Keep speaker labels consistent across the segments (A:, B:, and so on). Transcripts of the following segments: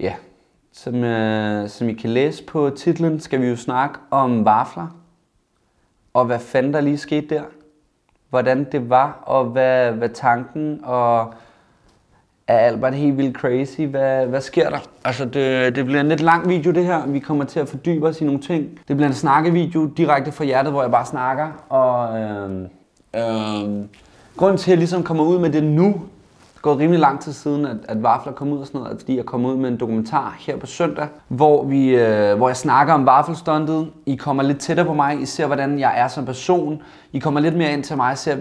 A: Ja, som, øh, som I kan læse på titlen, skal vi jo snakke om vafler. Og hvad fanden der lige skete der. Hvordan det var, og hvad, hvad tanken, og er Albert helt vildt crazy? Hvad, hvad sker der? Altså, det, det bliver en lidt lang video, det her. Vi kommer til at fordybe os i nogle ting. Det bliver en snakkevideo direkte fra hjertet, hvor jeg bare snakker. Og øh, øh, grunden til, at jeg ligesom kommer ud med det nu, gået rimelig lang tid siden, at, at Vafler kom ud og sådan noget, fordi jeg kom ud med en dokumentar her på søndag, hvor, vi, øh, hvor jeg snakker om Vaffelstuntet. I kommer lidt tættere på mig, I ser, hvordan jeg er som person. I kommer lidt mere ind til mig, ser,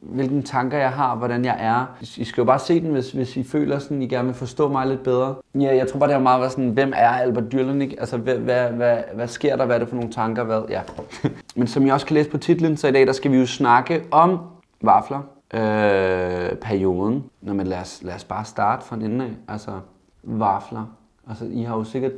A: hvilke tanker jeg har, hvordan jeg er. I skal jo bare se den, hvis, hvis I føler, sådan, I gerne vil forstå mig lidt bedre. Ja, jeg tror bare, det har meget været sådan, hvem er Albert Dyrlenik? Altså, hvad, hvad, hvad, hvad sker der? Hvad er det for nogle tanker? Hvad? Ja. Men som I også kan læse på titlen, så i dag, der skal vi jo snakke om vafler øh, perioden. Når man lad os, lad os bare starte fra den af. Altså, vafler. Altså, I har jo sikkert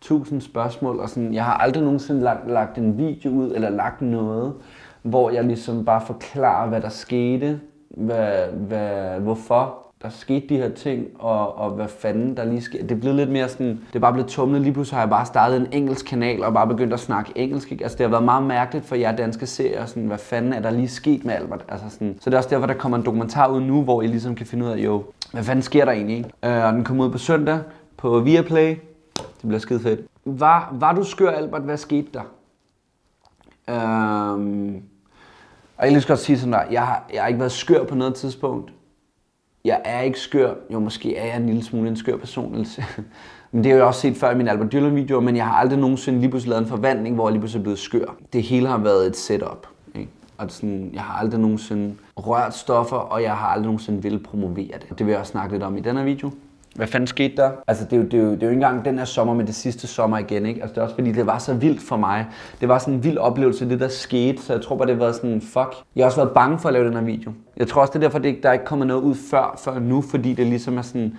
A: tusind spørgsmål, og sådan, jeg har aldrig nogensinde lagt, lagt en video ud, eller lagt noget, hvor jeg ligesom bare forklarer, hvad der skete, hvad, hvad, hvorfor der skete de her ting, og, og hvad fanden der lige skete. Det blev lidt mere sådan, det er bare blevet tumlet. Lige pludselig har jeg bare startet en engelsk kanal, og bare begyndt at snakke engelsk. Ikke? Altså det har været meget mærkeligt for jer danske serier, sådan, hvad fanden er der lige sket med Albert? Altså sådan, så det er også derfor, der kommer en dokumentar ud nu, hvor I ligesom kan finde ud af, jo, hvad fanden sker der egentlig? Ikke? Øh, og den kommer ud på søndag på Viaplay. Det bliver skide fedt. Var, var du skør, Albert? Hvad skete der? Øhm, og jeg vil godt sige sådan der, jeg har, jeg har ikke været skør på noget tidspunkt jeg er ikke skør. Jo, måske er jeg en lille smule en skør person. men det har jeg også set før i min Albert Dylan videoer, men jeg har aldrig nogensinde lige pludselig lavet en forvandling, hvor jeg lige pludselig er blevet skør. Det hele har været et setup. Ikke? Og sådan, jeg har aldrig nogensinde rørt stoffer, og jeg har aldrig nogensinde ville promovere det. Det vil jeg også snakke lidt om i denne video. Hvad fanden skete der? Altså, det er, jo, det, er jo, det er jo ikke engang den her sommer, men det sidste sommer igen, ikke? Altså, det er også fordi, det var så vildt for mig. Det var sådan en vild oplevelse, det der skete, så jeg tror bare, det var sådan, fuck. Jeg har også været bange for at lave den her video. Jeg tror også, det er derfor, det, der er ikke kommet noget ud før, før nu, fordi det ligesom er sådan,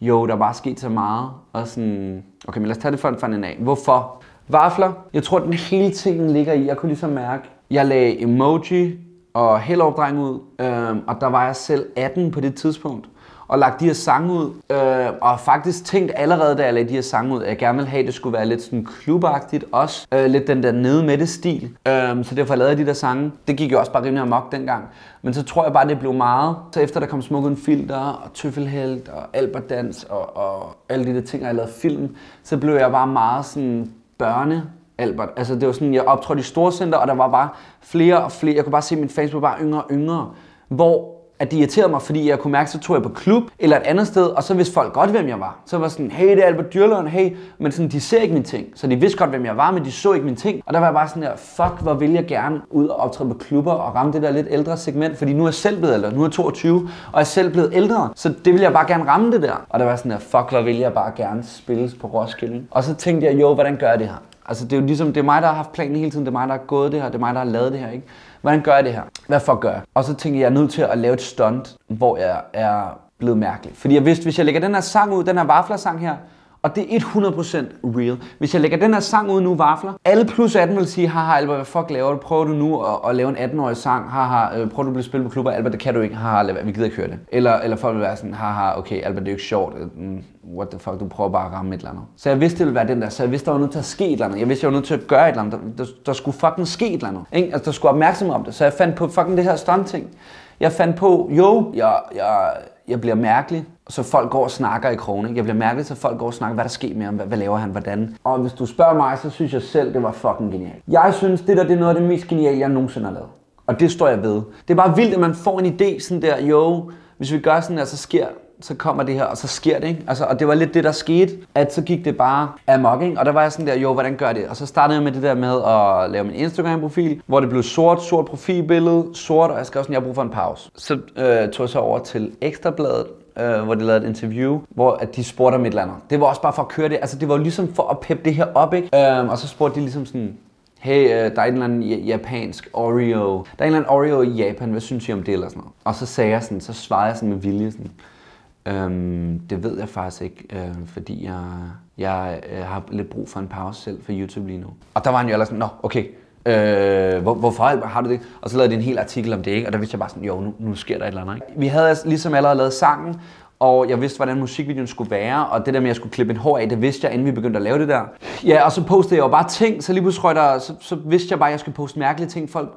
A: jo, der bare sket så meget. Og sådan, okay, men lad os tage det for en fanden af. Hvorfor? Vafler. Jeg tror, den hele tingen ligger i. Jeg kunne ligesom mærke, jeg lagde emoji og Hello ud, øhm, og der var jeg selv 18 på det tidspunkt og lagt de her sange ud, øh, og faktisk tænkt allerede, da jeg lagde de her sange ud, at jeg gerne ville have, at det skulle være lidt sådan klubagtigt også. Øh, lidt den der nede med det stil. Øh, så derfor lavede jeg de der sange. Det gik jo også bare rimelig amok dengang. Men så tror jeg bare, det blev meget. Så efter der kom Smukken Filter og Tøffelhelt og Albert Dans og, og alle de der ting, jeg lavede film, så blev jeg bare meget sådan børne Albert. Altså det var sådan, jeg optrådte i Storcenter, og der var bare flere og flere. Jeg kunne bare se, at min fans blev bare yngre og yngre. Hvor at det irriterede mig, fordi jeg kunne mærke, så tog jeg på klub eller et andet sted, og så vidste folk godt, hvem jeg var. Så var sådan, hey, det er Albert Dyrlund, hey, men sådan, de ser ikke mine ting. Så de vidste godt, hvem jeg var, men de så ikke mine ting. Og der var jeg bare sådan der, fuck, hvor vil jeg gerne ud og optræde på klubber og ramme det der lidt ældre segment, fordi nu er jeg selv blevet ældre, nu er jeg 22, og jeg er selv blevet ældre. Så det vil jeg bare gerne ramme det der. Og der var sådan der, fuck, hvor vil jeg bare gerne spilles på Roskilde. Og så tænkte jeg, jo, hvordan gør jeg det her? Altså det er jo ligesom, det er mig, der har haft planen hele tiden, det er mig, der har gået det her, det er mig, der har lavet det her, ikke? Hvordan gør jeg det her? Hvad for at gøre? Og så tænkte jeg, jeg er nødt til at lave et stunt, hvor jeg er blevet mærkelig. Fordi jeg vidste, hvis jeg lægger den her sang ud, den her vafler-sang her, og det er 100% real. Hvis jeg lægger den her sang ud nu, Vafler, alle plus 18 vil sige, haha Albert, hvad fuck laver du? Prøver du nu at, at lave en 18-årig sang? Haha, øh, prøver du at blive spillet på klubber? Albert, det kan du ikke. Haha, vi gider ikke høre det. Eller, eller folk vil være sådan, haha, okay, Albert, det er jo ikke sjovt. Øh, mm, what the fuck, du prøver bare at ramme et eller andet. Så jeg vidste, det ville være den der. Så jeg vidste, der var nødt til at ske et eller andet. Jeg vidste, jeg var nødt til at gøre et eller andet. Der, der, der skulle fucking ske et eller andet. Ikke? Altså, der skulle opmærksomhed om det. Så jeg fandt på fucking det her stunt ting. Jeg fandt på, jo, jeg, jeg, jeg bliver mærkelig, så folk går og snakker i krone. Jeg bliver mærkelig, så folk går og snakker, hvad der sker med ham, hvad, hvad laver han, hvordan. Og hvis du spørger mig, så synes jeg selv, det var fucking genialt. Jeg synes, det der det er noget af det mest geniale, jeg nogensinde har lavet. Og det står jeg ved. Det er bare vildt, at man får en idé sådan der, jo, hvis vi gør sådan der, så sker så kommer det her, og så sker det, ikke? Altså, og det var lidt det, der skete, at så gik det bare amok, ikke? Og der var jeg sådan der, jo, hvordan gør det? Og så startede jeg med det der med at lave min Instagram-profil, hvor det blev sort, sort profilbillede, sort, og jeg skrev sådan, jeg har brug for en pause. Så øh, tog jeg så over til Ekstrabladet, øh, hvor de lavede et interview, hvor at de spurgte om et eller andet. Det var også bare for at køre det, altså det var jo ligesom for at peppe det her op, ikke? Øh, og så spurgte de ligesom sådan, hey, øh, der er en eller anden japansk Oreo. Der er en eller anden Oreo i Japan, hvad synes I om det eller sådan noget? Og så sagde jeg sådan, så svarede jeg sådan med vilje sådan, Øhm, det ved jeg faktisk ikke, øh, fordi jeg, jeg øh, har lidt brug for en pause selv for YouTube lige nu. Og der var han jo ellers sådan, nå, okay, øh, hvor, hvorfor har du det? Og så lavede de en hel artikel om det, ikke? og der vidste jeg bare sådan, jo, nu, nu sker der et eller andet. Ikke? Vi havde altså ligesom allerede lavet sangen, og jeg vidste, hvordan musikvideoen skulle være, og det der med, at jeg skulle klippe en hår af, det vidste jeg, inden vi begyndte at lave det der. Ja, og så postede jeg jo bare ting, så lige pludselig der, så, så vidste jeg bare, at jeg skulle poste mærkelige ting, folk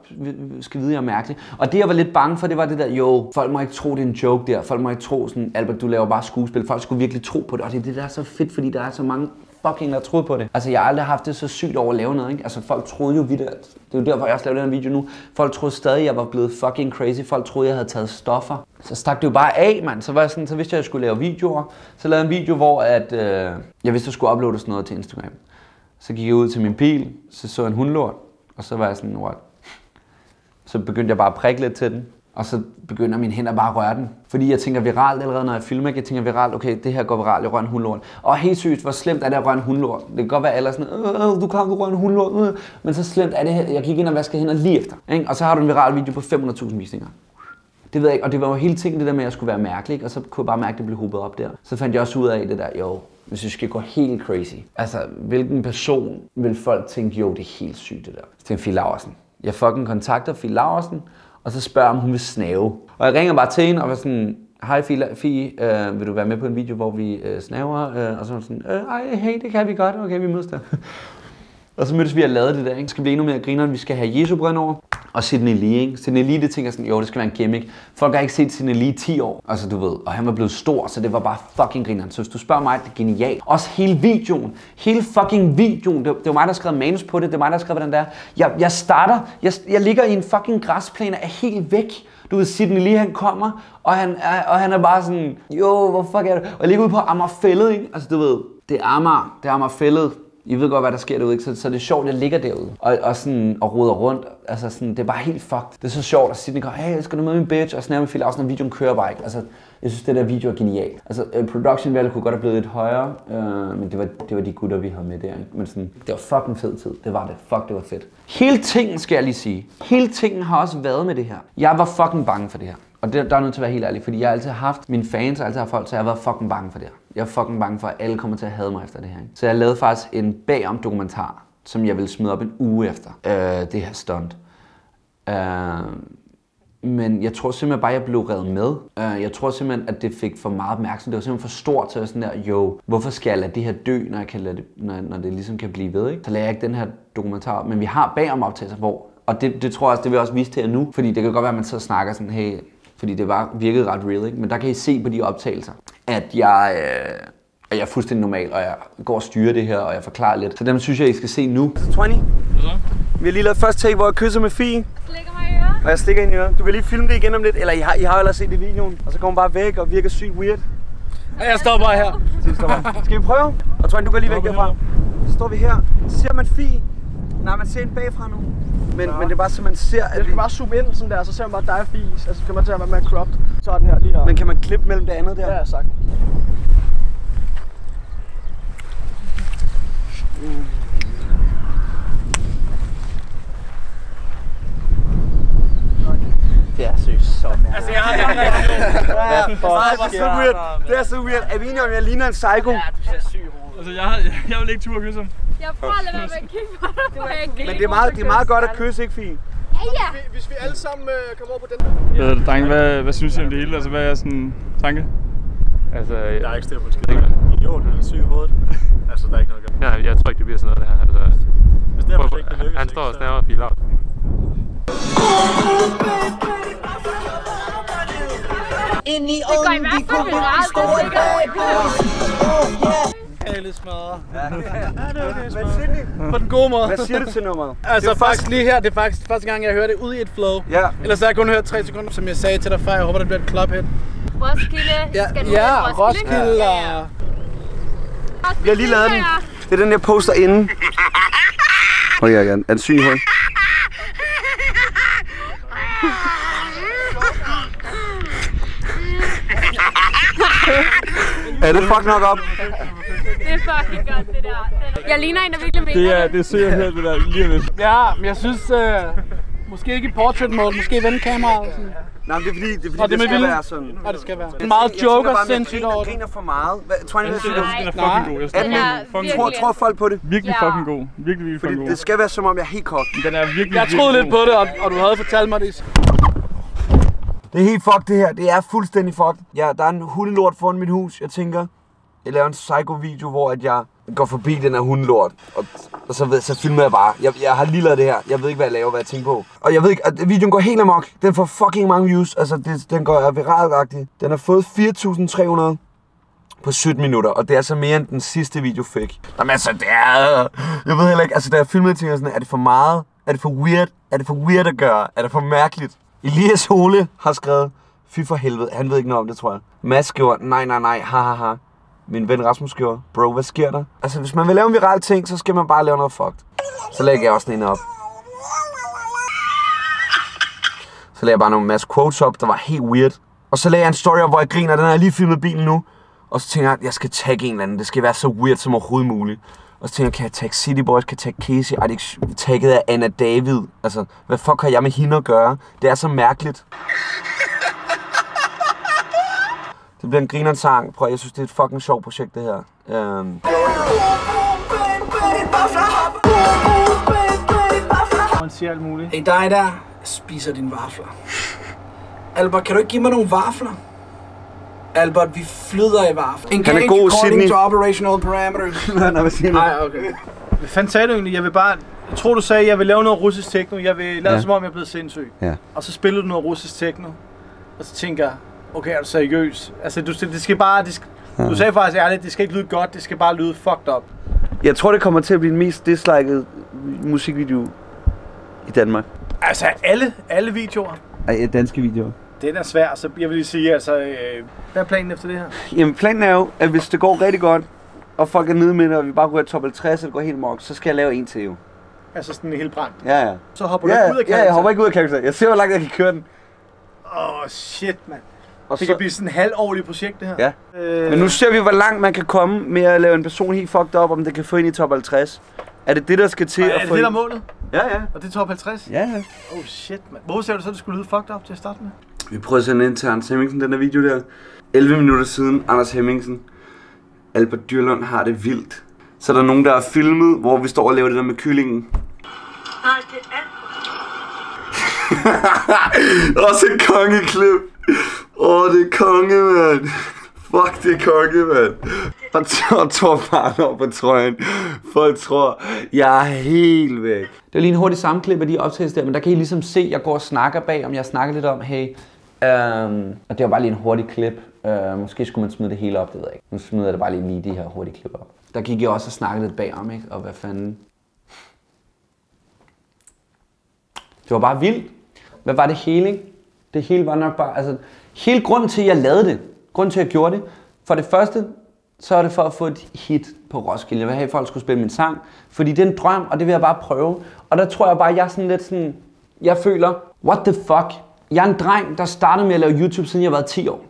A: skal vide, at jeg er mærkelig. Og det, jeg var lidt bange for, det var det der, jo, folk må ikke tro, det er en joke der, folk må ikke tro sådan, Albert, du laver bare skuespil, folk skulle virkelig tro på det, og det er det, der er så fedt, fordi der er så mange fucking der troede på det. Altså, jeg har aldrig haft det så sygt over at lave noget, ikke? Altså, folk troede jo vidt, det er jo derfor, jeg også lavede den video nu. Folk troede stadig, jeg var blevet fucking crazy. Folk troede, jeg havde taget stoffer. Så stak det jo bare af, mand. Så, var jeg sådan, så vidste jeg, at jeg skulle lave videoer. Så lavede jeg en video, hvor at, øh, jeg vidste, at jeg skulle uploade sådan noget til Instagram. Så gik jeg ud til min bil, så så jeg en hundlort, og så var jeg sådan, what? Så begyndte jeg bare at prikke lidt til den og så begynder mine hænder bare at røre den. Fordi jeg tænker viralt allerede, når jeg filmer, jeg tænker viralt, okay, det her går viralt, jeg rører en hundlort. Og helt sygt, hvor slemt er det at røre en hundlort. Det kan godt være, at alle er sådan, øh, du kan du rører en hundlort, øh. men så slemt er det her, jeg gik ind og vaskede hænder lige efter. Ikke? Og så har du en viral video på 500.000 visninger. Det ved jeg ikke, og det var jo hele tingen det der med, at jeg skulle være mærkelig, og så kunne jeg bare mærke, at det blev hubet op der. Så fandt jeg også ud af det der, jo, hvis vi skal gå helt crazy. Altså, hvilken person vil folk tænke, jo, det er helt sygt det der. Så tænkte er Fie Laversen. Jeg fucking kontakter Fie Laversen, og så spørger om hun vil snave. Og jeg ringer bare til hende og var sådan, hej Fie, øh, vil du være med på en video, hvor vi øh, snaver? Øh, og så var sådan, øh, ej, hey, det kan vi godt, okay, vi mødes der og så mødtes vi og lavede det der, ikke? Skal blive endnu mere grineren, vi skal have Jesu brænde over. Og Sidney Lee, ikke? Sidney Lee, det tænker sådan, jo, det skal være en gimmick. Folk har ikke set Sidney Lee i 10 år, altså du ved, og han var blevet stor, så det var bare fucking grineren. Så hvis du spørger mig, det er genialt. Også hele videoen, hele fucking videoen, det, det var mig, der skrev manus på det, det var mig, der skrev, hvordan det er. Jeg, jeg starter, jeg, jeg ligger i en fucking græsplæne, er helt væk. Du ved, Sidney Lee, han kommer, og han, er, og han er bare sådan, jo, hvor fuck er det? Og jeg ligger ude på Amagerfællet, ikke? Altså, du ved, det er Amager, det er Amagerfællet. I ved godt, hvad der sker derude, ikke? Så, så det er sjovt, at jeg ligger derude og, og, sådan, og roder rundt. Altså sådan, det er bare helt fucked. Det er så sjovt at Sidney går, hey, skal du med min bitch? Og sådan med også, når videoen kører bare ikke. Altså, jeg synes, det der video er genialt. Altså, øh, production value kunne godt have blevet lidt højere, øh, men det var, det var de gutter, vi havde med der. Men sådan, det var fucking fed tid. Det var det. Fuck, det var fedt. Hele tingen, skal jeg lige sige. Hele tingen har også været med det her. Jeg var fucking bange for det her. Og det, der er nødt til at være helt ærlig, fordi jeg har altid haft mine fans, og altid har folk, så jeg har været fucking bange for det her. Jeg er fucking bange for, at alle kommer til at hade mig efter det her. Ikke? Så jeg lavede faktisk en bagom dokumentar, som jeg ville smide op en uge efter øh, det her stunt. Øh, men jeg tror simpelthen bare, at jeg blev revet med. Uh, jeg tror simpelthen, at det fik for meget opmærksomhed. Det var simpelthen for stort til at sådan der, jo, hvorfor skal jeg lade det her dø, når, jeg kan lade det, når, når det ligesom kan blive ved, ikke? Så lader jeg ikke den her dokumentar Men vi har bagom optagelser, hvor, og det, det tror jeg også, det vil jeg også vise til jer nu, fordi det kan godt være, at man så snakker sådan, hey, fordi det var virkede ret real, ikke? Men der kan I se på de optagelser, at jeg, øh, at jeg er fuldstændig normal, og jeg går og styrer det her, og jeg forklarer lidt. Så dem synes jeg, I skal se nu. 20. Hvad så? Vi har lige lavet første take, hvor jeg kysser med Fie.
B: Slikker mig i øret.
A: Og jeg stikker ind i øret. Du kan lige filme det igen om lidt, eller I har, I har allerede set det i videoen. Og så kommer bare væk og virker sygt weird.
C: Ja, jeg står bare her.
A: Skal vi prøve? Og Twan, du går lige væk derfra. Så står vi her. Så ser man Fie. Nej, man ser en bagfra nu. Men, men det er bare så, man ser... At
C: Jeg skal bare zoome ind sådan der, så ser man bare dig fis. Altså, kan man til at være med cropped. Så er den her lige her.
A: Men kan man klippe mellem det andet der?
C: Ja, sagt.
A: Det er seriøst så mærkeligt.
C: Altså, jeg har ikke rigtig
A: det er så weird. Det er så weird. Er vi enige om, jeg ligner en psycho?
C: Ja, du ser syg i hovedet. Altså, jeg, har, jeg vil ikke turde kysse ham.
B: Jeg prøver at lade være med at kigge på dig. Du
A: Men det er meget, det er meget godt at kysse, ikke fint?
B: Ja, ja.
C: Hvis vi alle sammen øh, kommer over på den... Ja, drenge, hvad, hvad synes I om det hele? Altså, hvad er sådan tanke?
D: Altså,
E: Der er ikke styr på en skid. Idiot, han er syg i hovedet. Altså, der er ikke noget godt.
D: ja, jeg tror ikke, det bliver sådan noget, det her. Altså,
E: Hvis det her projekt det lykkes,
D: han står og snaver og filer.
F: Ind i
B: Det går i hvert fald det er sikkert.
C: Alle smadret.
A: Men Sydney,
C: På den gode måde.
A: hvad siger du til nummeret?
C: Altså, faktisk lige her, det er faktisk første gang, jeg hører det ud i et flow.
A: Ja.
C: Ellers har jeg kun hørt 3 sekunder, som jeg sagde til dig før. Jeg håber, det bliver et clubhit.
B: Roskilde.
C: Ja,
B: Skal du
C: ja
B: med
C: Roskilde
B: Ja, ja.
A: Vi har lige lavet den. Det er den, jeg poster inden. Ja, Jan. Er den syg i er det fuck nok op?
B: Det er fucking godt, det der. Jeg ligner en, der virkelig mener
C: Det er, det er sygt at høre det der lige lidt. Ja, men jeg synes... Øh, måske ikke i portrait mode, måske vende kameraet. Sådan.
A: Nej, men det er fordi, det, er fordi,
C: Og det
A: det, skal være sådan.
C: Ja, det skal være.
A: Jeg
C: Meget
A: jeg
C: joker
A: jeg
C: sindssygt over det.
A: griner for meget. Hvad, tror jeg, hvad siger du?
B: Nej.
D: Den er fucking god. Jeg
B: Den er
A: tror,
B: virkelig...
A: tror folk på det?
D: virkelig
B: Ja.
D: fucking god. Virkelig, virkelig
A: Fordi
D: fucking
A: det
D: god.
A: skal være som om, jeg er helt kort.
D: Den er virkelig,
C: Jeg troede lidt på det, og, og du havde fortalt mig det.
A: Det er helt fucked det her. Det er fuldstændig fucked. Ja, der er en hundelort foran mit hus. Jeg tænker, jeg laver en psycho-video, hvor at jeg går forbi den her hundelort. Og, og så, ved, så filmer jeg bare. Jeg, jeg har lige lavet det her. Jeg ved ikke, hvad jeg laver, hvad jeg tænker på. Og jeg ved ikke, at videoen går helt amok. Den får fucking mange views. Altså, det, den går viralt Den har fået 4.300 på 17 minutter, og det er så mere end den sidste video fik. Jamen altså, det er... Jeg ved heller ikke, altså da jeg filmede, tænkte jeg sådan, er det for meget? Er det for weird? Er det for weird at gøre? Er det for mærkeligt? Elias Hole har skrevet, fy for helvede, han ved ikke noget om det, tror jeg. Mads skriver, nej, nej, nej, ha, ha, ha. Min ven Rasmus gjorde. bro, hvad sker der? Altså, hvis man vil lave en viral ting, så skal man bare lave noget fucked. Så lægger jeg også den en op. Så lagde jeg bare nogle masse quotes op, der var helt weird. Og så lagde jeg en story op, hvor jeg griner, den har jeg lige filmet bilen nu. Og så tænker jeg, at jeg skal tagge en eller anden. Det skal være så weird som overhovedet muligt. Og så tænker jeg, kan jeg tagge City Boys, kan jeg tagge Casey? Ej, det er tagget af Anna David. Altså, hvad fuck har jeg med hende at gøre? Det er så mærkeligt. Det bliver en grineren sang. Prøv, jeg synes, det er et fucking sjovt projekt, det her. Um...
C: Man siger alt muligt.
F: Hey dig der, jeg spiser dine vafler. Albert, kan du ikke give mig nogle vafler? Albert, vi flyder i vafler.
A: Han er god,
F: according
A: Sydney.
F: to operational parameters.
A: Nå, hvad siger du?
C: Nej, okay. Hvad fanden sagde du egentlig? Jeg vil bare... Jeg tror, du sagde, at jeg vil lave noget russisk techno. Jeg vil lade
A: ja.
C: som om, jeg er blevet sindssyg.
A: Ja.
C: Og så spillede du noget russisk techno. Og så tænker jeg, okay, er du seriøs? Altså, du, det skal bare... Det skal, du sagde faktisk ærligt, det skal ikke lyde godt, det skal bare lyde fucked up.
A: Jeg tror, det kommer til at blive den mest dislikede musikvideo i Danmark.
C: Altså, alle, alle videoer.
A: Ej, danske videoer.
C: Den er svær, så jeg vil lige sige, altså... Øh, hvad er planen efter det her?
A: Jamen, planen er jo, at hvis det går rigtig godt, og folk er nede med det, og vi bare går i top 50, og det går helt mok, så skal jeg lave en til jo.
C: Altså sådan helt brændt.
A: Ja, ja.
C: Så hopper du
A: Ja,
C: ikke ud af
A: ja, jeg hopper ikke ud af karakter. Jeg ser, hvor langt jeg kan køre den.
C: Åh, oh, shit, mand.
A: Og
C: Det kan blive sådan et halvårligt projekt, det her.
A: Ja.
C: Øh,
A: Men nu ser vi, hvor langt man kan komme med at lave en person helt fucked up, om det kan få ind i top 50. Er det det, der skal til
C: er
A: at
C: det
A: få
C: det, der er målet?
A: Ja, ja.
C: Og det er top 50?
A: Ja, ja.
C: Oh shit, mand. Hvorfor sagde du så, at det skulle lyde fucked up til at starte med?
A: Vi prøver at sende ind til Anders Hemmingsen, den der video der. 11 minutter siden, Anders Hemmingsen. Albert Dyrlund har det vildt. Så er der nogen, der har filmet, hvor vi står og laver det der med kyllingen. Også et kongeklip. Åh, oh, det er konge, mand. Fuck, det er konge, mand. Og Thor tror bare op på trøjen. Folk tror, jeg er helt væk. Det er lige en hurtig sammenklip af de optagelser der, men der kan I ligesom se, at jeg går og snakker bag, om jeg snakker lidt om, hey, øhm, og det var bare lige en hurtig klip. Øh, måske skulle man smide det hele op, det ved jeg ikke. Nu smider jeg det bare lige, lige de her hurtige klip op. Der gik jeg også og snakkede lidt bagom, ikke? Og hvad fanden... Det var bare vildt. Hvad var det hele, ikke? Det hele var nok bare, altså, hele grunden til, at jeg lavede det, grunden til, at jeg gjorde det, for det første, så er det for at få et hit på Roskilde. Jeg vil have, at folk skulle spille min sang, fordi det er en drøm, og det vil jeg bare prøve. Og der tror jeg bare, at jeg er sådan lidt sådan, jeg føler, what the fuck? Jeg er en dreng, der startede med at lave YouTube, siden jeg var 10 år.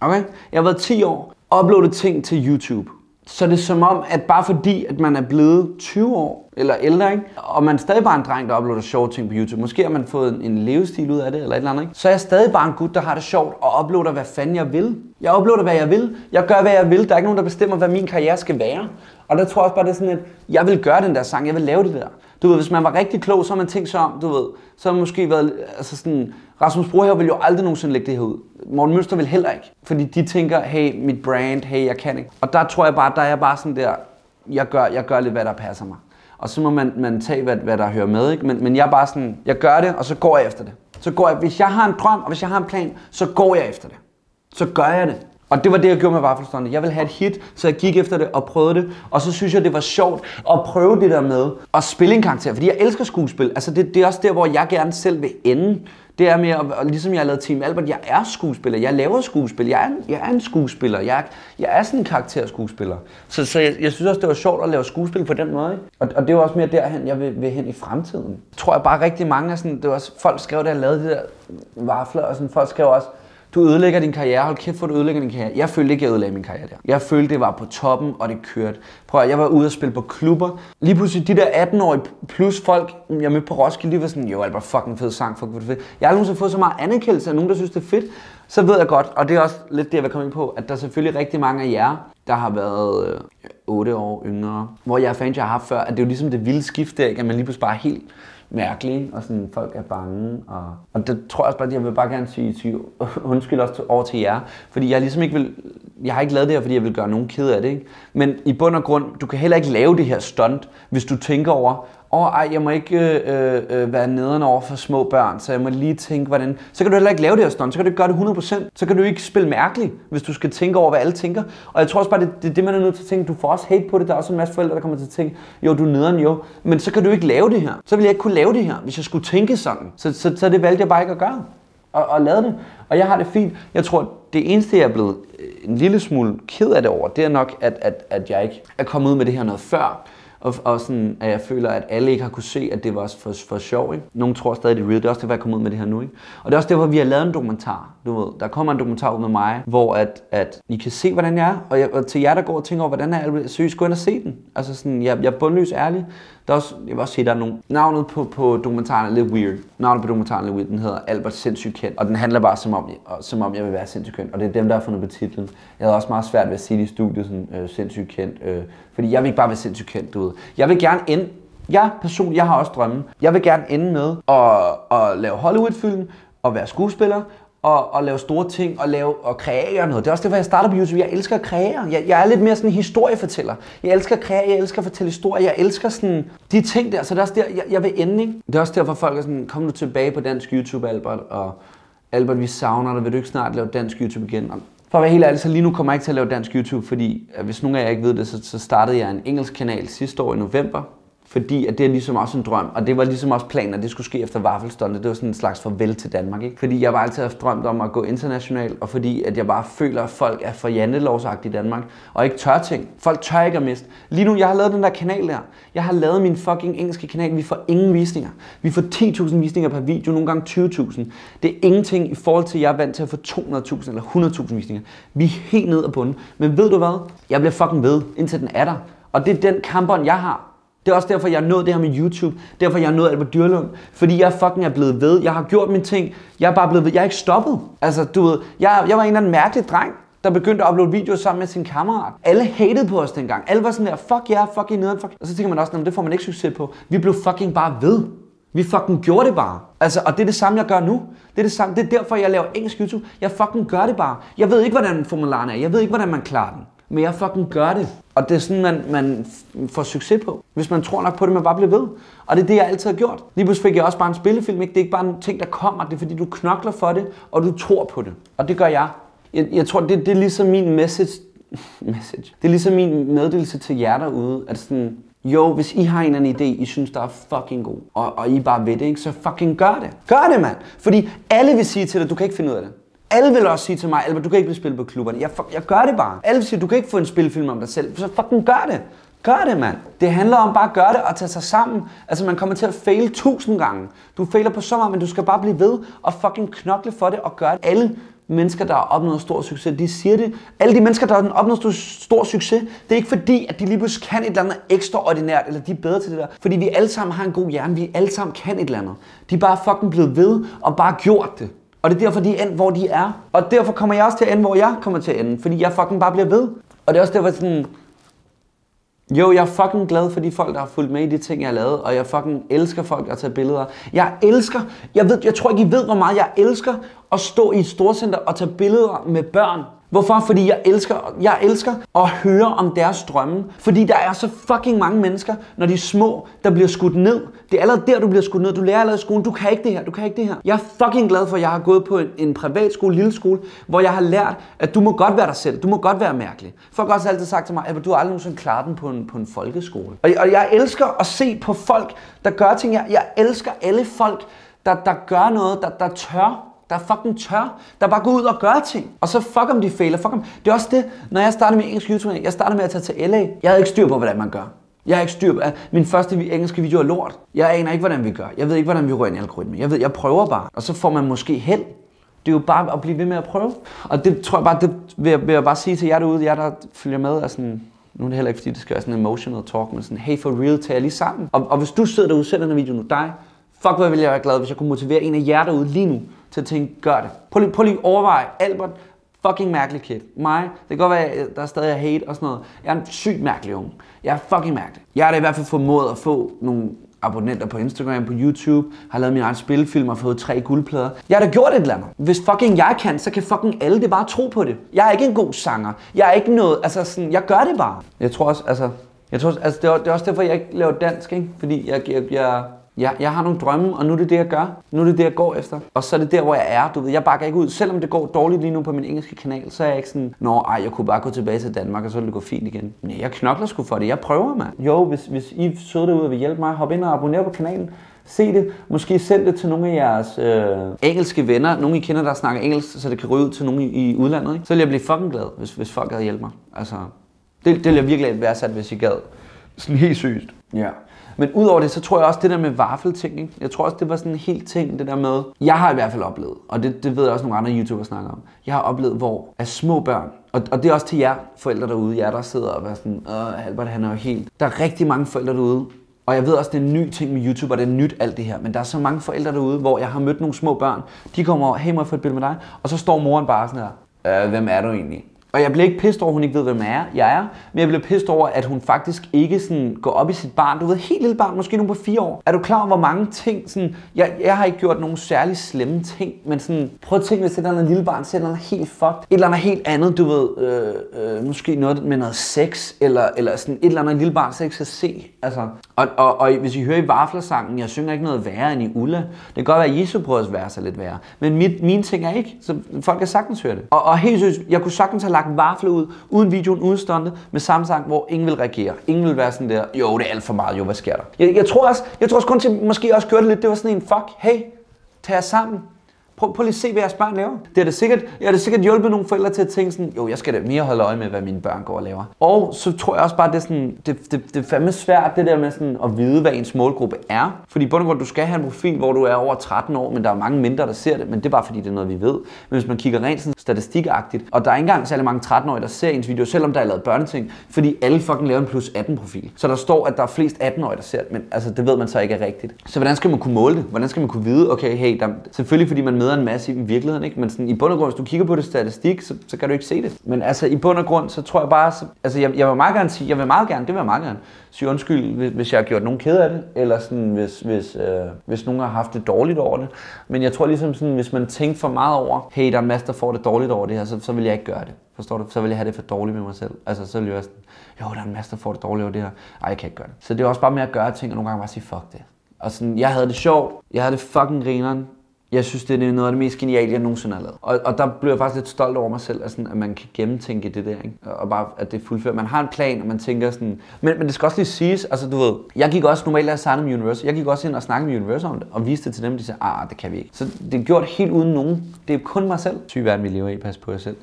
A: Okay? Jeg har været 10 år, uploadet ting til YouTube. Så det er som om, at bare fordi, at man er blevet 20 år eller ældre, ikke? og man er stadig bare en dreng, der uploader sjove ting på YouTube. Måske har man fået en, en levestil ud af det, eller et eller andet. Ikke? Så er jeg stadig bare en gut, der har det sjovt og uploader, hvad fanden jeg vil. Jeg uploader, hvad jeg vil. Jeg gør, hvad jeg vil. Der er ikke nogen, der bestemmer, hvad min karriere skal være. Og der tror jeg også bare, det er sådan, at jeg vil gøre den der sang. Jeg vil lave det der. Du ved, hvis man var rigtig klog, så har man tænkt sig om, du ved. Så har man måske været, altså sådan, Rasmus Brohave vil jo aldrig nogensinde lægge det her ud. Morten Mønster vil heller ikke. Fordi de tænker, hey, mit brand, hey, jeg kan ikke. Og der tror jeg bare, der er jeg bare sådan der, jeg gør, jeg gør lidt, hvad der passer mig. Og så må man, man tage, hvad, hvad der hører med, ikke? Men, men jeg er bare sådan, jeg gør det, og så går jeg efter det. Så går jeg, hvis jeg har en drøm, og hvis jeg har en plan, så går jeg efter det. Så gør jeg det. Og det var det, jeg gjorde med Vaffelstående. Jeg ville have et hit, så jeg gik efter det og prøvede det. Og så synes jeg, det var sjovt at prøve det der med at spille en karakter. Fordi jeg elsker skuespil. Altså det, det er også der, hvor jeg gerne selv vil ende. Det er med, at, og ligesom jeg har lavet Team Albert, jeg er skuespiller, jeg laver skuespil, jeg er, en- jeg er en skuespiller, jeg jeg er sådan en karakterskuespiller. Så, så jeg, jeg synes også, det var sjovt at lave skuespil på den måde. Ikke? Og, og det var også mere derhen, jeg vil, vil hen i fremtiden. Tror jeg bare rigtig mange af sådan, det var også, folk skrev, da jeg lavede de der vafler, og sådan, folk skrev også, du ødelægger din karriere. Hold kæft, for, du ødelægger din karriere. Jeg følte ikke, jeg ødelagde min karriere der. Jeg følte, det var på toppen, og det kørte. Prøv at, jeg var ude og spille på klubber. Lige pludselig, de der 18-årige plus folk, jeg mødte på Roskilde, de var sådan, jo, Albert, fucking fed sang, fuck, hvor fedt. Jeg har aldrig nogensinde fået så meget anerkendelse af nogen, der synes, det er fedt. Så ved jeg godt, og det er også lidt det, jeg vil komme ind på, at der er selvfølgelig rigtig mange af jer, der har været øh, 8 år yngre, hvor jeg er fans, jeg har haft før, at det er jo ligesom det vilde skift, der, ikke? at man lige pludselig bare helt mærkelig, og sådan, folk er bange. Og, og det tror jeg også bare, at jeg vil bare gerne sige, sige undskyld også til, over til jer, fordi jeg ligesom ikke vil, jeg har ikke lavet det her, fordi jeg vil gøre nogen ked af det, ikke? Men i bund og grund, du kan heller ikke lave det her stunt, hvis du tænker over, åh, ej, jeg må ikke øh, øh, være nederen over for små børn, så jeg må lige tænke, hvordan... Så kan du heller ikke lave det her stunt, så kan du ikke gøre det 100%. Så kan du ikke spille mærkeligt, hvis du skal tænke over, hvad alle tænker. Og jeg tror også bare, det, det er det, man er nødt til at tænke. Du får også hate på det. Der er også en masse forældre, der kommer til at tænke, jo, du er nederen, jo. Men så kan du ikke lave det her. Så vil jeg ikke kunne lave det her, hvis jeg skulle tænke sådan. Så, så, så det valgte jeg bare ikke at gøre. Og, og lavede det. Og jeg har det fint. Jeg tror, det eneste, jeg er blevet øh, en lille smule ked af det over, det er nok, at, at, at jeg ikke er kommet ud med det her noget før. Og, og sådan, at jeg føler, at alle ikke har kunne se, at det var for, for sjov. Ikke? Nogle tror stadig, det er real. Det er også derfor, jeg kommer ud med det her nu. Ikke? Og det er også derfor, vi har lavet en dokumentar. Du ved, der kommer en dokumentar ud med mig, hvor at, at I kan se, hvordan jeg er. Og, jeg, og til jer, der går og tænker over, hvordan er jeg, seriøst, gå ind og se den. Altså sådan, jeg, jeg er bundløs ærlig. Der er også, jeg vil også sige, der er nogle... Navnet på, på dokumentaren er lidt weird. Navnet på dokumentaren er lidt weird. Den hedder Albert Sindssygt Kendt. Og den handler bare som om, som om jeg vil være sindssygt kendt. Og det er dem, der har fundet på titlen. Jeg havde også meget svært ved at sige det i studiet, sådan øh, sindssygt kendt. Øh, fordi jeg vil ikke bare være sindssygt kendt, du ved. Jeg vil gerne ende... Jeg personligt, jeg har også drømme. Jeg vil gerne ende med at, at lave Hollywood-film, og være skuespiller, og, og lave store ting og lave og kreere noget. Det er også derfor, jeg starter på YouTube. Jeg elsker at kreere. Jeg, jeg er lidt mere sådan en historiefortæller. Jeg elsker at kreere, jeg elsker at fortælle historier. Jeg elsker sådan de ting der. Så det er også der, jeg, jeg vil ende. Ikke? Det er også derfor, folk er sådan, kom nu tilbage på dansk YouTube, Albert. Og Albert, vi savner dig. Vil du ikke snart lave dansk YouTube igen? Og for at være helt ærlig, så lige nu kommer jeg ikke til at lave dansk YouTube, fordi hvis nogen af jer ikke ved det, så, så startede jeg en engelsk kanal sidste år i november, fordi at det er ligesom også en drøm, og det var ligesom også planen, at det skulle ske efter Waffelstunde. Det var sådan en slags farvel til Danmark, ikke? Fordi jeg bare altid har drømt om at gå internationalt, og fordi at jeg bare føler, at folk er for jantelovsagtige i Danmark, og ikke tør ting. Folk tør ikke at miste. Lige nu, jeg har lavet den der kanal der. Jeg har lavet min fucking engelske kanal. Vi får ingen visninger. Vi får 10.000 visninger per video, nogle gange 20.000. Det er ingenting i forhold til, at jeg er vant til at få 200.000 eller 100.000 visninger. Vi er helt ned ad bunden. Men ved du hvad? Jeg bliver fucking ved, indtil den er der. Og det er den kampbånd, jeg har. Det er også derfor, jeg er nået det her med YouTube. Derfor, jeg er nået Albert Dyrlund. Fordi jeg fucking er blevet ved. Jeg har gjort mine ting. Jeg er bare blevet ved. Jeg er ikke stoppet. Altså, du ved, jeg, jeg var en eller anden mærkelig dreng, der begyndte at uploade videoer sammen med sin kammerat. Alle hatede på os dengang. Alle var sådan der, fuck jer, yeah, fuck I nederen, fuck. Og så tænker man også, det får man ikke succes på. Vi blev fucking bare ved. Vi fucking gjorde det bare. Altså, og det er det samme, jeg gør nu. Det er det samme. Det er derfor, jeg laver engelsk YouTube. Jeg fucking gør det bare. Jeg ved ikke, hvordan formularen er. Jeg ved ikke, hvordan man klarer den men jeg fucking gør det. Og det er sådan, man, man får succes på. Hvis man tror nok på det, man bare bliver ved. Og det er det, jeg altid har gjort. Lige pludselig fik jeg også bare en spillefilm. Ikke? Det er ikke bare en ting, der kommer. Det er fordi, du knokler for det, og du tror på det. Og det gør jeg. Jeg, jeg tror, det, det er ligesom min message. message. Det er ligesom min meddelelse til jer derude, at sådan, jo, hvis I har en eller anden idé, I synes, der er fucking god, og, og I bare ved det, ikke, så fucking gør det. Gør det, mand. Fordi alle vil sige til dig, du kan ikke finde ud af det. Alle vil også sige til mig, Albert, du kan ikke blive spillet på klubberne. Jeg, jeg gør det bare. Alle siger, du kan ikke få en spilfilm om dig selv. Så fucking gør det. Gør det, mand. Det handler om bare at gøre det og tage sig sammen. Altså, man kommer til at fail tusind gange. Du fejler på så meget, men du skal bare blive ved og fucking knokle for det og gøre det. Alle mennesker, der har opnået stor succes, de siger det. Alle de mennesker, der har opnået stor succes, det er ikke fordi, at de lige pludselig kan et eller andet ekstraordinært, eller de er bedre til det der. Fordi vi alle sammen har en god hjerne, vi alle sammen kan et eller andet. De er bare fucking blevet ved og bare gjort det. Og det er derfor, de er endt, hvor de er. Og derfor kommer jeg også til at ende, hvor jeg kommer til at ende. Fordi jeg fucking bare bliver ved. Og det er også derfor sådan... Jo, jeg er fucking glad for de folk, der har fulgt med i de ting, jeg har lavet. Og jeg fucking elsker folk, der tager billeder. Jeg elsker... Jeg, ved, jeg tror ikke, I ved, hvor meget jeg elsker at stå i et storcenter og tage billeder med børn, Hvorfor? Fordi jeg elsker, jeg elsker at høre om deres drømme. Fordi der er så fucking mange mennesker, når de er små, der bliver skudt ned. Det er allerede der, du bliver skudt ned. Du lærer allerede i skolen, du kan ikke det her, du kan ikke det her. Jeg er fucking glad for, at jeg har gået på en, en privatskole, lille skole, hvor jeg har lært, at du må godt være dig selv. Du må godt være mærkelig. Folk har også altid sagt til mig, at du har aldrig nogensinde klaret den på en, på en folkeskole. Og, og jeg elsker at se på folk, der gør ting. Jeg, jeg elsker alle folk, der, der gør noget, der, der tør der er fucking tør, der bare går ud og gør ting. Og så fuck om de fejler, fuck om. Det er også det, når jeg startede med engelsk YouTube, jeg startede med at tage til LA. Jeg havde ikke styr på, hvordan man gør. Jeg har ikke styr på, min første engelske video er lort. Jeg aner ikke, hvordan vi gør. Jeg ved ikke, hvordan vi rører en algoritme. Jeg ved, jeg prøver bare. Og så får man måske held. Det er jo bare at blive ved med at prøve. Og det tror jeg bare, det vil jeg, vil jeg bare sige til jer derude, jer der følger med, er sådan, nu er det heller ikke, fordi det skal være sådan en emotional talk, men sådan, hey for real, tag lige sammen. Og, og hvis du sidder derude og ser den her video nu, dig, fuck hvor ville jeg være glad, hvis jeg kunne motivere en af jer derude lige nu til at tænke, gør det. Prøv lige, prøv lige overvej, overveje, Albert, fucking mærkelig kid. Mig, det kan godt være, at der er stadig hate og sådan noget. Jeg er en sygt mærkelig unge. Jeg er fucking mærkelig. Jeg har da i hvert fald formået at få nogle abonnenter på Instagram, på YouTube, har lavet min egen spilfilm og fået tre guldplader. Jeg har da gjort et eller andet. Hvis fucking jeg kan, så kan fucking alle det bare tro på det. Jeg er ikke en god sanger. Jeg er ikke noget, altså sådan, jeg gør det bare. Jeg tror også, altså, jeg tror, altså det, er, det er også derfor, jeg ikke laver dansk, ikke? Fordi jeg, jeg, jeg, jeg, jeg har nogle drømme, og nu er det det, jeg gør. Nu er det det, jeg går efter. Og så er det der, hvor jeg er. Du ved, jeg bakker ikke ud. Selvom det går dårligt lige nu på min engelske kanal, så er jeg ikke sådan, Nå, ej, jeg kunne bare gå tilbage til Danmark, og så ville det gå fint igen. Nej, jeg knokler sgu for det. Jeg prøver, mand. Jo, hvis, hvis I sidder derude og vil hjælpe mig, hop ind og abonner på kanalen. Se det. Måske send det til nogle af jeres øh, engelske venner. Nogle I kender, der snakker engelsk, så det kan ryge ud til nogle i, i udlandet. Ikke? Så vil jeg blive fucking glad, hvis, hvis folk havde hjælpe mig. Altså, det, det ville jeg virkelig være sat, hvis I gad. Sådan helt sygt. Ja. Men udover det, så tror jeg også det der med vaffelting, ikke? jeg tror også, det var sådan en helt ting, det der med, jeg har i hvert fald oplevet, og det, det ved jeg også nogle andre YouTubere snakker om, jeg har oplevet, hvor at små børn, og, og det er også til jer forældre derude, jer der sidder og er sådan, Åh, Albert han er jo helt, der er rigtig mange forældre derude, og jeg ved også, det er en ny ting med YouTube, og det er nyt alt det her. Men der er så mange forældre derude, hvor jeg har mødt nogle små børn. De kommer over, hey, må jeg få et billede med dig? Og så står moren bare sådan her, øh, hvem er du egentlig? Og jeg bliver ikke pissed over, at hun ikke ved, hvem jeg er, jeg er, men jeg bliver pissed over, at hun faktisk ikke sådan går op i sit barn. Du ved, helt lille barn, måske nu på fire år. Er du klar over, hvor mange ting, sådan, jeg, jeg har ikke gjort nogen særlig slemme ting, men sådan, prøv at tænke, hvis det er en lille barn, så er noget helt fucked. Et eller andet helt andet, du ved, øh, øh, måske noget med noget sex, eller, eller sådan et eller andet lille barn, så ikke skal se. Altså, og, og, og, hvis I hører i Vaflersangen, jeg synger ikke noget værre end i Ulla. Det kan godt være, at Jesu prøver at være så lidt værre. Men mit, mine ting er ikke, så folk kan sagtens høre det. Og, og helt seriøst, jeg kunne sagtens have lagt vafler ud, uden videoen, uden stuntet, med samme sang, hvor ingen vil reagere. Ingen vil være sådan der, jo, det er alt for meget, jo, hvad sker der? Jeg, jeg tror også, jeg tror også kun til, måske også kørte lidt, det var sådan en, fuck, hey, tag jer sammen. Prøv, prøv lige at se, hvad jeres børn laver. Det er det sikkert, jeg har det sikkert hjulpet nogle forældre til at tænke sådan, jo, jeg skal da mere holde øje med, hvad mine børn går og laver. Og så tror jeg også bare, det er, sådan, det, det, det er fandme svært, det der med sådan at vide, hvad ens målgruppe er. Fordi i bund og grund, du skal have en profil, hvor du er over 13 år, men der er mange mindre, der ser det, men det er bare fordi, det er noget, vi ved. Men hvis man kigger rent sådan statistikagtigt, og der er ikke engang særlig mange 13-årige, der ser ens video, selvom der er lavet børneting, fordi alle fucking laver en plus 18 profil. Så der står, at der er flest 18-årige, der ser det, men altså, det ved man så ikke er rigtigt. Så hvordan skal man kunne måle det? Hvordan skal man kunne vide, okay, hey, der, selvfølgelig fordi man bedre en masse i virkeligheden, ikke? men sådan, i bund og grund, hvis du kigger på det statistik, så, så kan du ikke se det. Men altså, i bund og grund, så tror jeg bare, så, altså, jeg, jeg vil meget gerne sige, jeg vil meget gerne, det vil jeg meget gerne, sige undskyld, hvis, hvis jeg har gjort nogen ked af det, eller sådan, hvis, hvis, øh, hvis nogen har haft det dårligt over det. Men jeg tror ligesom sådan, hvis man tænker for meget over, hey, der er en der får det dårligt over det her, så, så vil jeg ikke gøre det. Forstår du? Så vil jeg have det for dårligt med mig selv. Altså, så vil jeg sådan, jo, der er en masse, der får det dårligt over det her. Ej, jeg kan ikke gøre det. Så det er også bare med at gøre ting, og nogle gange bare sige, fuck det. Og sådan, jeg havde det sjovt. Jeg havde det fucking grineren. Jeg synes, det er noget af det mest geniale, jeg nogensinde har lavet. Og, og der blev jeg faktisk lidt stolt over mig selv, at, sådan, at man kan gennemtænke det der, ikke? Og bare, at det er fuldført. Man har en plan, og man tænker sådan... Men, men det skal også lige siges, altså du ved, jeg gik også normalt af signet med Universal. Jeg gik også ind og snakkede med Universal om det, og viste det til dem, de sagde, ah, det kan vi ikke. Så det er gjort helt uden nogen. Det er kun mig selv. Syg verden, vi lever i. Pas på jer selv.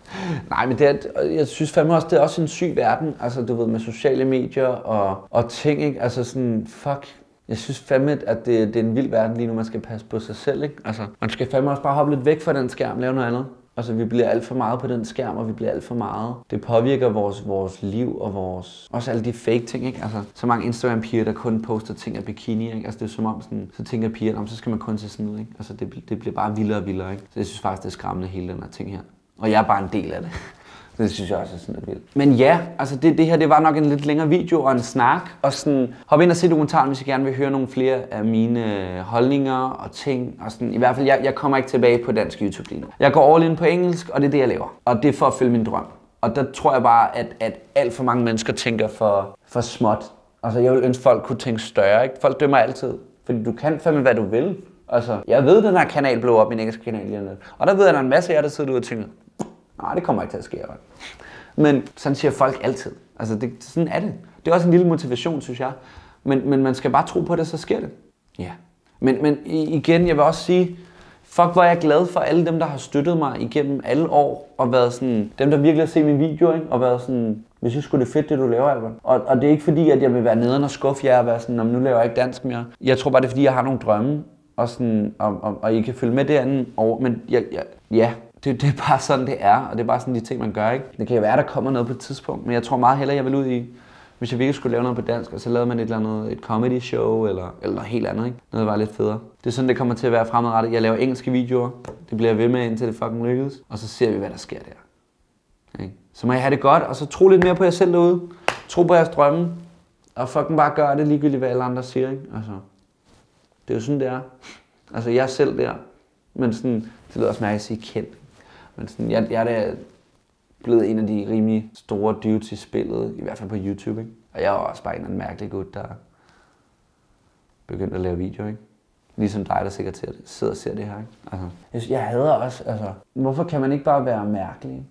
A: Nej, men det er, jeg synes fandme også, det er også en syg verden. Altså, du ved, med sociale medier og, og ting, ikke? Altså sådan, fuck, jeg synes fandme, at det, det er en vild verden lige nu, man skal passe på sig selv, ikke? Altså, man skal fandme også bare hoppe lidt væk fra den skærm, lave noget andet. Altså, vi bliver alt for meget på den skærm, og vi bliver alt for meget. Det påvirker vores, vores liv og vores... Også alle de fake ting, ikke? Altså, så mange Instagram-piger, der kun poster ting af bikini, ikke? Altså, det er som om sådan... Så tænker piger, så skal man kun se sådan ud, ikke? Altså, det, det bliver bare vildere og vildere, ikke? Så jeg synes faktisk, det er skræmmende, hele den her ting her. Og jeg er bare en del af det. Det synes jeg også er sådan lidt vildt. Men ja, altså det, det her det var nok en lidt længere video og en snak. Og sådan, hop ind og se dokumentaren, hvis I gerne vil høre nogle flere af mine øh, holdninger og ting. Og sådan, I hvert fald, jeg, jeg kommer ikke tilbage på dansk YouTube lige nu. Jeg går all in på engelsk, og det er det, jeg laver. Og det er for at følge min drøm. Og der tror jeg bare, at, at alt for mange mennesker tænker for, for småt. Altså jeg vil ønske, folk kunne tænke større. Ikke? Folk dømmer altid. Fordi du kan fandme, hvad du vil. Altså, jeg ved, at den her kanal blev op, min engelske kanal lige nu. Og der ved jeg, at der er en masse af jer, der sidder ude og tænker, nej, det kommer ikke til at ske. Men sådan siger folk altid. Altså, det, sådan er det. Det er også en lille motivation, synes jeg. Men, men man skal bare tro på det, så sker det. Ja. Men, men igen, jeg vil også sige, fuck, hvor er jeg glad for alle dem, der har støttet mig igennem alle år, og været sådan, dem, der virkelig har set min video, ikke? og været sådan, hvis jeg skulle det fedt, det du laver, Albert. Og, og det er ikke fordi, at jeg vil være nede og skuffe jer og være sådan, nu laver jeg ikke dansk mere. Jeg tror bare, det er fordi, jeg har nogle drømme, og, sådan, og, og, og I kan følge med derinde over. Men jeg, jeg, ja, det, det er bare sådan, det er, og det er bare sådan de ting, man gør, ikke? Det kan jo være, der kommer noget på et tidspunkt, men jeg tror meget hellere, jeg vil ud i, hvis jeg virkelig skulle lave noget på dansk, og så lavede man et eller andet, et comedy show, eller, eller noget helt andet, ikke? Noget, der var lidt federe. Det er sådan, det kommer til at være fremadrettet. Jeg laver engelske videoer, det bliver jeg ved med, indtil det fucking lykkes, og så ser vi, hvad der sker der. Okay? Så må jeg have det godt, og så tro lidt mere på jer selv derude. Tro på jeres drømme, Og fucking bare gøre det ligegyldigt, hvad alle andre siger, ikke? Altså, det er jo sådan, det er. Altså, jeg er selv der. Men sådan, det lyder også mærkeligt at sige kendt. Men sådan, jeg, jeg er da blevet en af de rimelig store dudes i spillet, i hvert fald på YouTube, ikke? Og jeg er også bare en eller anden mærkelig gut, der begyndte at lave video, ikke? Ligesom dig, der sikkert det, sidder og ser det her, ikke? Altså, jeg, jeg hader også, altså, hvorfor kan man ikke bare være mærkelig?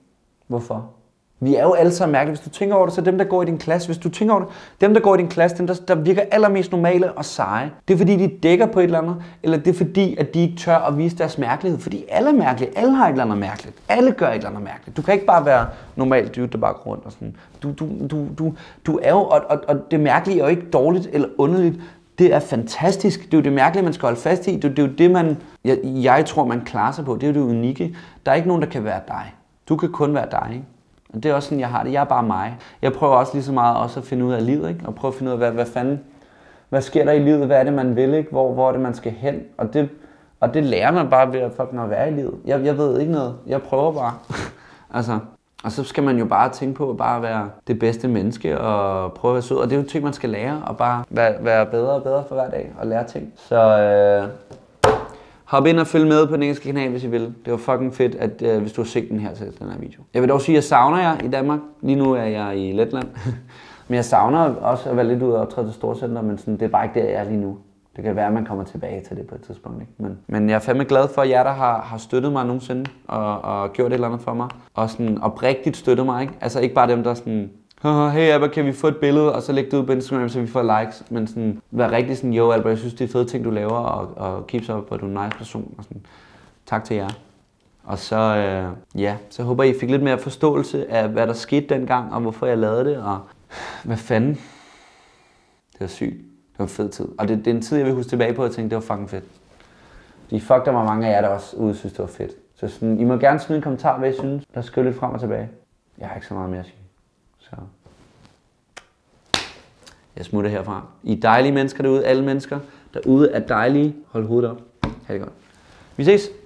A: Hvorfor? Vi er jo alle sammen mærkelige. Hvis du tænker over det, så dem, der går i din klasse, hvis du tænker over det, dem, der går i din klasse, dem, der, der virker allermest normale og seje, det er fordi, de dækker på et eller andet, eller det er fordi, at de ikke tør at vise deres mærkelighed. Fordi alle er mærkelige. Alle har et eller andet mærkeligt. Alle gør et eller andet mærkeligt. Du kan ikke bare være normal dude, der bare går rundt og sådan. Du, du, du, du, du er jo, og, og, og det mærkelige er jo ikke dårligt eller underligt. Det er fantastisk. Det er jo det mærkelige, man skal holde fast i. Det, det er jo det, man, jeg, jeg tror, man klarer sig på. Det er jo det unikke. Der er ikke nogen, der kan være dig. Du kan kun være dig, ikke? Og det er også sådan, jeg har det. Jeg er bare mig. Jeg prøver også lige så meget også at finde ud af livet, ikke? Og prøve at finde ud af, hvad, hvad fanden, hvad sker der i livet? Hvad er det, man vil, ikke? Hvor, hvor er det, man skal hen? Og det, og det lærer man bare ved at fucking at være i livet. Jeg, jeg ved ikke noget. Jeg prøver bare. altså, og så skal man jo bare tænke på at bare være det bedste menneske og prøve at være sød. Og det er jo ting, man skal lære og bare være, være bedre og bedre for hver dag og lære ting. Så øh, hop ind og følg med på den engelske kanal, hvis I vil. Det var fucking fedt, at, øh, hvis du har set den her til den her video. Jeg vil dog sige, at jeg savner jer i Danmark. Lige nu er jeg i Letland. men jeg savner også at være lidt ude og optræde til storcenter, men sådan, det er bare ikke der, jeg er lige nu. Det kan være, at man kommer tilbage til det på et tidspunkt. Ikke? Men, men jeg er fandme glad for, jer, der har, har støttet mig nogensinde og, og gjort et eller andet for mig. Og sådan oprigtigt støttet mig. Ikke? Altså ikke bare dem, der sådan, hey Albert, kan vi få et billede, og så lægge det ud på Instagram, så vi får likes. Men sådan, vær rigtig sådan, jo Albert, jeg synes, det er fede ting, du laver, og, og keep så op, og du er en nice person. Og sådan. Tak til jer. Og så, øh, ja, så håber I fik lidt mere forståelse af, hvad der skete dengang, og hvorfor jeg lavede det, og hvad fanden. Det var sygt. Det var en fed tid. Og det, det er en tid, jeg vil huske tilbage på, og tænke, det var fucking fedt. De fuck, der var mange af jer, der også ude synes, det var fedt. Så sådan, I må gerne smide en kommentar, hvad I synes. Der skriv lidt frem og tilbage. Jeg har ikke så meget mere at sige. Så jeg smutter herfra. I er dejlige mennesker derude. Alle mennesker derude er dejlige. Hold hovedet op. Ha' det godt. Vi ses.